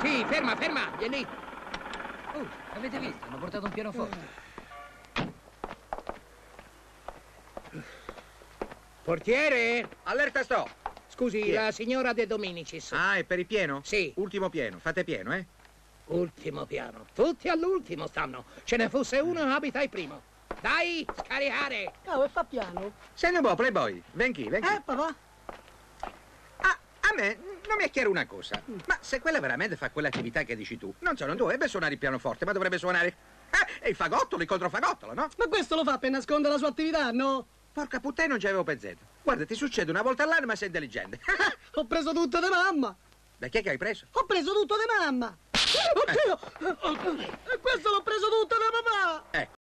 Sì, ferma, ferma, vieni. Oh, avete visto? Hanno portato un pianoforte. Portiere? Allerta sto. Scusi, Chi è? la signora De Dominicis. Ah, è per il pieno? Sì. Ultimo pieno. Fate pieno, eh? Ultimo piano. Tutti all'ultimo stanno. Ce ne fosse uno, abita il primo. Dai, scaricare. Cavo, e fa piano. Sei un po' playboy. Ven qui, ven qui. Eh, papà? Non mi è chiaro una cosa. Ma se quella veramente fa quell'attività che dici tu, non so, non dovrebbe suonare il pianoforte, ma dovrebbe suonare... Eh, il fagottolo, il controfagottolo, no? Ma questo lo fa per nascondere la sua attività, no? Porca puttana, non c'avevo pensato. Guarda, ti succede una volta all'anno, ma sei intelligente. Ho preso tutto di mamma. da chi è che hai preso? Ho preso tutto di mamma. Oddio! E questo l'ho preso tutto da papà. Ecco.